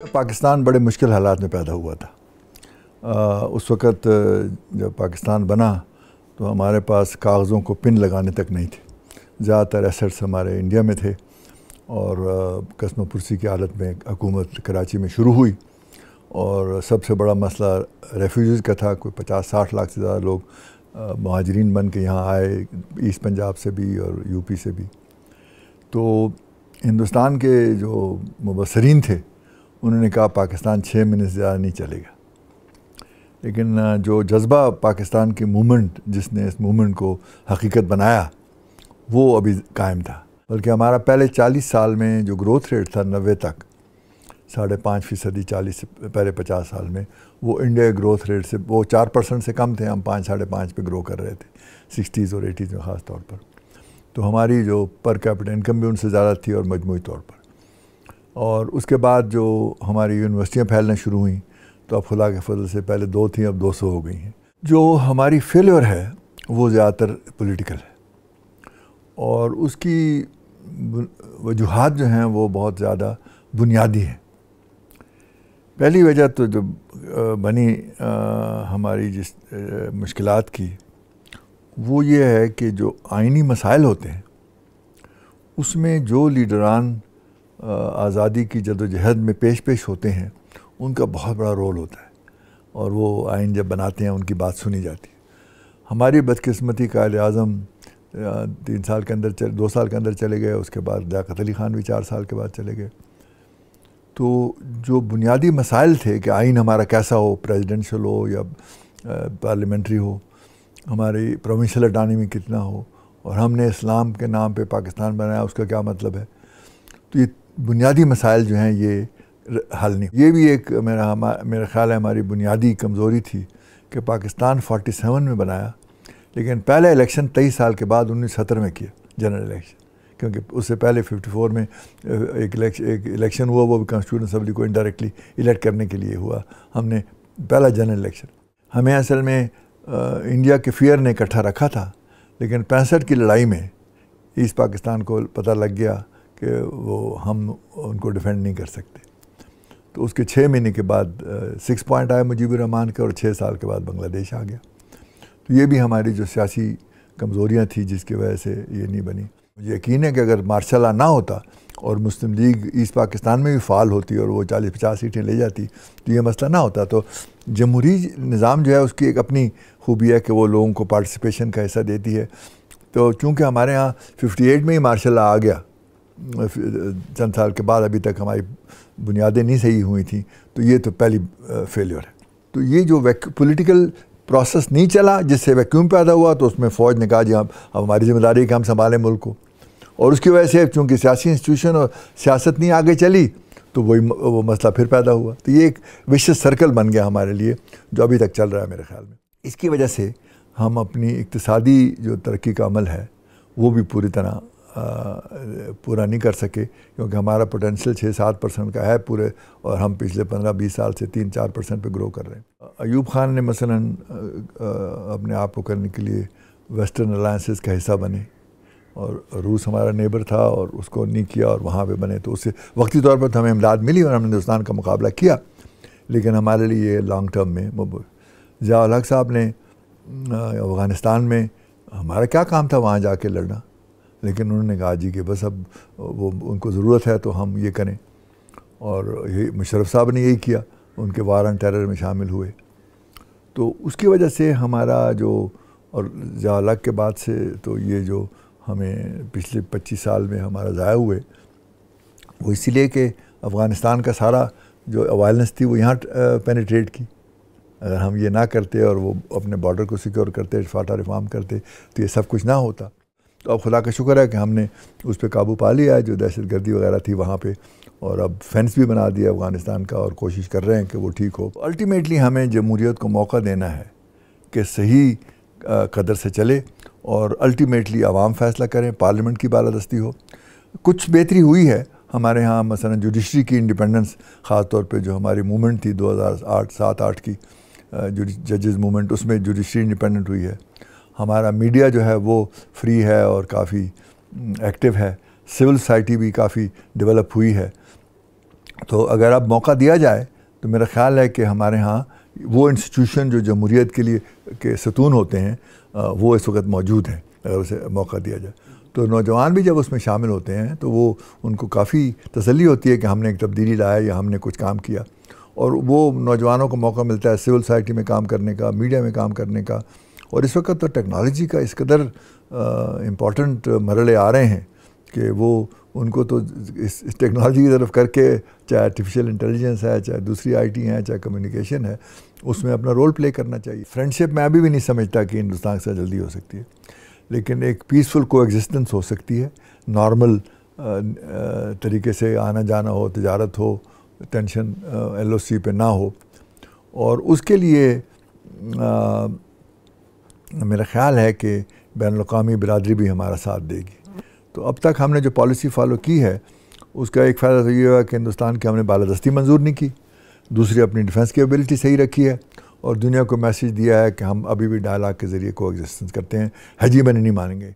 पाकिस्तान बड़े मुश्किल हालात में पैदा हुआ था। आ, उस वक़्त जब पाकिस्तान बना तो हमारे पास कागज़ों को पिन लगाने तक नहीं थे। ज़्यादातर एसेट्स हमारे इंडिया में थे और कस्म पुरसी की हालत में हुकूमत कराची में शुरू हुई और सबसे बड़ा मसला रेफ्यूज़ का था। कोई पचास साठ लाख से ज़्यादा लोग महाजरीन बन के यहाँ आए ईस्ट पंजाब से भी और यूपी से भी। तो हिंदुस्तान के जो मुबसरीन थे उन्होंने कहा, पाकिस्तान छः महीने से ज़्यादा नहीं चलेगा। लेकिन जो जज्बा पाकिस्तान की मूवमेंट, जिसने इस मूवमेंट को हकीकत बनाया, वो अभी कायम था। बल्कि हमारा पहले 40 साल में जो ग्रोथ रेट था नबे तक, साढ़े पाँच फ़ीसदी, चालीस पहले पचास साल में, वो इंडिया ग्रोथ रेट से, वो चार परसेंट से कम थे। हम पाँच, साढ़े पाँच पे ग्रो कर रहे थे, सिक्सटीज़ और एटीज़ में ख़ास तौर पर। तो हमारी जो पर कैपिटल इनकम भी उनसे ज़्यादा थी और मजमू तौर पर। और उसके बाद जो हमारी यूनिवर्सिटियाँ फैलना शुरू हुई तो अब खुदा के फजल से पहले दो थी अब दो सौ हो गई हैं। जो हमारी फेलियर है वो ज़्यादातर पॉलिटिकल है। और उसकी वजूहत जो हैं वो बहुत ज़्यादा बुनियादी हैं। पहली वजह तो जो बनी आ, हमारी जिस मुश्किलात की वो ये है कि जो आइनी मसाइल होते हैं उसमें जो लीडरान आज़ादी की जदोजहद में पेश पेश होते हैं, उनका बहुत बड़ा रोल होता है और वो आइन जब बनाते हैं, उनकी बात सुनी जाती है। हमारी बदकस्मती का अज़म तीन साल के अंदर चल, दो साल के अंदर चले गए, उसके बाद लियाकत अली ख़ान भी चार साल के बाद चले गए। तो जो बुनियादी मसाइल थे कि आइन हमारा कैसा हो, प्रेसिडेंशियल हो या पार्लियामेंट्री हो, हमारी प्रोविंशल अटानमी कितना हो, और हमने इस्लाम के नाम पे पाकिस्तान बनाया, उसका क्या मतलब है? तो ये बुनियादी मसाइल जो हैं ये हल नहीं। ये भी एक मेरा मेरा ख्याल है हमारी बुनियादी कमज़ोरी थी कि पाकिस्तान 47 में बनाया लेकिन पहला इलेक्शन तेईस साल के बाद उन्नीस सत्तर में किया जनरल इलेक्शन। क्योंकि उससे पहले 54 में एक इलेक्शन एक इलेक्शन हुआ वो भी कॉन्स्टिट्यूशन असम्बली को इनडायरेक्टली इलेक्ट करने के लिए हुआ हमने पहला जनरल इलेक्शन। हमें असल में आ, इंडिया के फियर ने इकट्ठा रखा था लेकिन पैंसठ की लड़ाई में ईस्ट पाकिस्तान को पता लग गया कि वो हम उनको डिफेंड नहीं कर सकते। तो उसके छः महीने के बाद सिक्स पॉइंट आए मुजीबर रहमान के और छः साल के बाद बांग्लादेश आ गया। तो ये भी हमारी जो सियासी कमज़ोरियाँ थी जिसकी वजह से ये नहीं बनी। मुझे यकीन है कि अगर मार्शल ना होता और मुस्लिम लीग ईस्ट पाकिस्तान में भी फ़ाल होती और वो चालीस पचास सीटें ले जाती तो ये मसला ना होता। तो जमहूरी निज़ाम जो है उसकी एक अपनी खूबी है कि वो लोगों को पार्टिसिपेशन का हिस्सा देती है। तो चूँकि हमारे यहाँ 58 में ही मार्शल आ गया चंद साल के बाद अभी तक हमारी बुनियादें नहीं सही हुई थी तो ये तो पहली फेलियर है। तो ये जो पॉलिटिकल प्रोसेस नहीं चला, जिससे वैक्यूम पैदा हुआ तो उसमें फ़ौज ने कहा, जी, हम, अब हमारी ज़िम्मेदारी है कि हम संभालें मुल्क को। और उसकी वजह से, चूँकि सियासी इंस्टीट्यूशन और सियासत नहीं आगे चली तो वही वो मसला फिर पैदा हुआ। तो ये एक विशेष सर्कल बन गया हमारे लिए, जो अभी तक चल रहा है मेरे ख्याल में। इसकी वजह से हम अपनी इकतसादी जो तरक्की का अमल है, वो भी पूरी तरह पूरा नहीं कर सके, क्योंकि हमारा पोटेंशियल छः सात परसेंट का है पूरे, और हम पिछले पंद्रह बीस साल से तीन चार परसेंट पर ग्रो कर रहे हैं। अयूब खान ने मसलन अपने आप को करने के लिए वेस्टर्न अलायंसेस का हिस्सा बने, और रूस हमारा नेबर था और उसको नहीं किया और वहाँ पे बने तो उससे वक्ती तौर पर तो हमें इमदाद मिली और हमने हिंदुस्तान का मुकाबला किया। लेकिन हमारे लिए लॉन्ग टर्म में ज़िया साहब ने अफ़गानिस्तान में हमारा क्या काम था वहाँ जाके लड़ना? लेकिन उन्होंने कहा जी कि बस अब वो उनको ज़रूरत है तो हम ये करें। और ये मुशरफ साहब ने यही किया, उनके वार एंड टेरर में शामिल हुए। तो उसकी वजह से हमारा जो और अलग के बाद से तो ये जो हमें पिछले 25 साल में हमारा ज़ाया हुए, वो इसीलिए कि अफ़गानिस्तान का सारा जो वायलेंस थी वो यहाँ पेनिट्रेट की। अगर हम ये ना करते और वो अपने बॉर्डर को सिक्योर करते फाटा रिफॉर्म करते तो ये सब कुछ ना होता। तो अब खुदा का शुक्र है कि हमने उस पर काबू पा लिया है, जो दहशत गर्दी वगैरह थी वहाँ पर और अब फेंस भी बना दिया अफ़गानिस्तान का और कोशिश कर रहे हैं कि वो ठीक हो। अल्टीमेटली हमें जमहूरीत को मौका देना है कि सही कदर से चले और अल्टीमेटली आवाम फैसला करें, पार्लियामेंट की बालादस्ती हो। कुछ बेहतरी हुई है हमारे यहाँ मसला जुडिशरी की इंडिपेंडेंस ख़ास तौर पे जो हमारी मूवमेंट थी 2008 सात आठ की जजेस मूवमेंट उसमें जुडिशरी इंडिपेंडेंट हुई है। हमारा मीडिया जो है वो फ्री है और काफ़ी एक्टिव है। सिविल सोसाइटी भी काफ़ी डेवलप हुई है। तो अगर अब मौका दिया जाए तो मेरा ख्याल है कि हमारे यहाँ वो इंस्टीट्यूशन जो जमहूरीत के लिए, के सतून होते हैं वो इस वक्त मौजूद हैं, अगर उसे मौका दिया जाए। तो नौजवान भी जब उसमें शामिल होते हैं तो वो, उनको काफ़ी तसली होती है कि हमने एक तब्दीली लाया या हमने कुछ काम किया। और वो नौजवानों को मौका मिलता है सिविल सोसाइटी में काम करने का, मीडिया में काम करने का और इस वक्त तो टेक्नोलॉजी का इस कदर इंपॉर्टेंट मरले आ रहे हैं कि वो उनको तो इस टेक्नोलॉजी की तरफ़ करके चाहे आर्टिफिशियल इंटेलिजेंस है चाहे दूसरी आईटी है चाहे कम्युनिकेशन है उसमें अपना रोल प्ले करना चाहिए। फ्रेंडशिप मैं अभी भी नहीं समझता कि हिंदुस्तान से जल्दी हो सकती है लेकिन एक पीसफुल को हो सकती है। नॉर्मल तरीके से आना जाना हो तजारत हो टेंशन एल ओ सी पे ना हो। और उसके लिए आ, मेरा ख्याल है कि बैन अवी बरदरी भी हमारा साथ देगी। तो अब तक हमने जो पॉलिसी फॉलो की है, उसका एक फ़ायदा तो ये हुआ कि हिंदुस्तान की हमने बालादस्ती मंजूर नहीं की। दूसरी अपनी डिफेंस केबिलिटी सही रखी है और दुनिया को मैसेज दिया है कि हम अभी भी डायलाग के ज़रिए को एग्जिस्टेंस करते हैं। हजी बने नहीं मानेंगे।